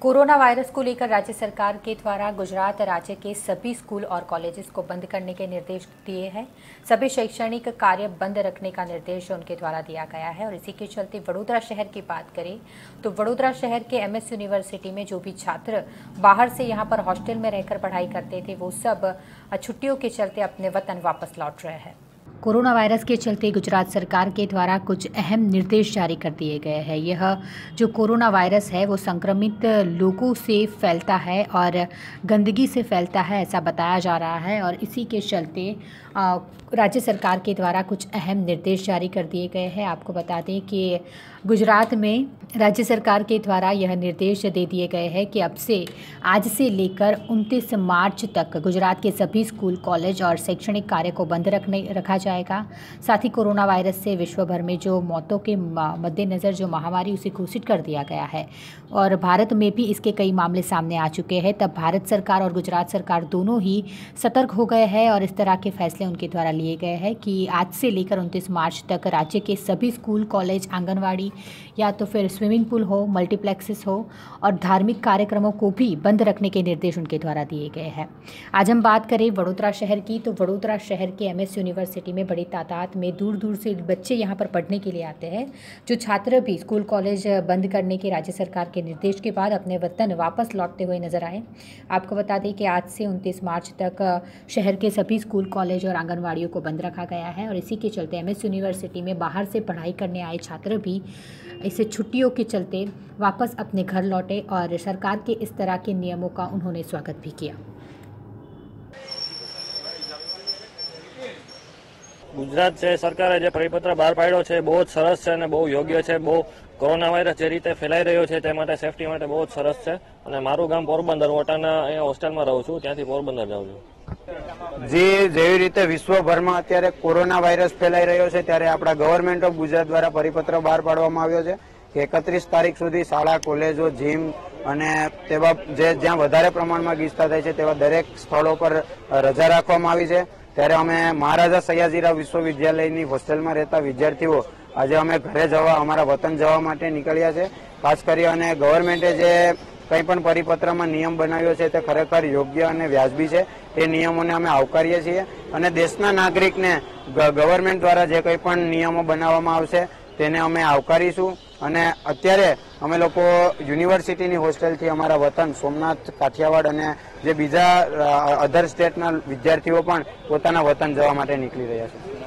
Corona virus को लेकर राज्य सरकार के द्वारा गुजरात राज्य के सभी स्कूल और कॉलेजेस को बंद करने के निर्देश दिए हैं। सभी शैक्षणिक कार्य बंद रखने का निर्देश उनके द्वारा दिया गया है और इसी के चलते वडोदरा शहर की बात करें तो वडोदरा शहर के एमएस यूनिवर्सिटी में जो भी छात्र बाहर से यहाँ पर हॉस्टल में रहकर पढ़ाई करते थे, वो सब छुट्टियों के चलते अपने वतन वापस लौट रहे हैं। कोरोना वायरस के चलते गुजरात सरकार के द्वारा कुछ अहम निर्देश जारी कर दिए गए हैं। यह जो कोरोना वायरस है, वो संक्रमित लोगों से फैलता है और गंदगी से फैलता है, ऐसा बताया जा रहा है और इसी के चलते राज्य सरकार के द्वारा कुछ अहम निर्देश जारी कर दिए गए हैं। आपको बता दें कि गुजरात में राज्य सरकार के द्वारा यह निर्देश दे दिए गए हैं कि अब से, आज से लेकर 29 मार्च तक गुजरात के सभी स्कूल, कॉलेज और शैक्षणिक कार्य को बंद रखने, रखा जाएगा। साथ ही कोरोना वायरस से विश्व भर में जो मौतों के मद्देनज़र जो महामारी उसे घोषित कर दिया गया है। और भारत में भी इसके कई मामले सामने आ चुके हैं। तब भारत सरकार और गुजरात सरकार दोनों ही सतर्क हो गए हैं और इस तरह के फैसले उनके द्वारा लिए गए हैं कि आज से लेकर उनतीस मार्च तक राज्य के सभी स्कूल, कॉलेज, आंगनवाड़ी या तो फिर स्विमिंग पूल हो, मल्टीप्लेक्सेस हो और धार्मिक कार्यक्रमों को भी बंद रखने के निर्देश उनके द्वारा दिए गए हैं। आज हम बात करें वडोदरा शहर की। तो वडोदरा शहर के एमएस यूनिवर्सिटी में बड़ी तादाद में दूर दूर से बच्चे यहाँ पर पढ़ने के लिए आते हैं, जो छात्र भी स्कूल, कॉलेज बंद करने के राज्य सरकार के निर्देश के बाद अपने वतन वापस लौटते हुए नज़र आए। आपको बता दें कि आज से उनतीस मार्च तक शहर के सभी स्कूल, कॉलेज और आंगनबाड़ियों को बंद रखा गया है और इसी के चलते एम यूनिवर्सिटी में बाहर से पढ़ाई करने आए छात्र भी इसे छुट्टियों के चलते वापस अपने घर लौटे और सरकार के इस तरह के नियमों का उन्होंने स्वागत भी किया। ગુજરાત છે, સરકારે જે પરિપત્ર બહાર પાડ્યો છે, બહુ જ સરસ છે અને બહુ યોગ્ય છે. બહુ કોરોના વાયરસ જે રીતે ફેલાઈ રહ્યો છે, તે માટે સેફટી માટે બહુ જ સરસ છે. અને મારું ગામ પોરબંદર ઓટાના અહીંયા હોસ્ટેલમાં રહું છું, ત્યાંથી પોરબંદર જાઉં છું. જે જેવી રીતે વિશ્વભરમાં અત્યારે કોરોના વાયરસ ફેલાઈ રહ્યો છે, ત્યારે આપણા ગવર્મેન્ટ ઓફ ગુજરાત દ્વારા પરિપત્ર બહાર પાડવામાં આવ્યો છે કે એકત્રીસ તારીખ સુધી શાળા, કોલેજો જીમ અને તેવા જે જ્યાં વધારે પ્રમાણમાં ગીચતા થાય છે, તેવા દરેક સ્થળો પર રજા રાખવામાં આવી છે. ત્યારે અમે મહારાજા સયાજીરાવ વિશ્વવિદ્યાલયની હોસ્ટેલમાં રહેતા વિદ્યાર્થીઓ આજે અમે ઘરે જવા, અમારા વતન જવા માટે નીકળ્યા છે. ખાસ કરી અને ગવર્મેન્ટે જે કંઈ પણ પરિપત્રમાં નિયમ બનાવ્યો છે તે ખરેખર યોગ્ય અને વ્યાજબી છે. એ નિયમોને અમે આવકારીએ છીએ અને દેશના નાગરિકને ગવર્મેન્ટ દ્વારા જે કંઈ પણ નિયમો બનાવવામાં આવશે તેને અમે આવકારીશું. અને અત્યારે અમે લોકો યુનિવર્સિટીની હોસ્ટેલથી અમારા વતન સોમનાથ, કાઠિયાવાડ અને જે બીજા અધર સ્ટેટના વિદ્યાર્થીઓ પણ પોતાના વતન જવા માટે નીકળી રહ્યા છે.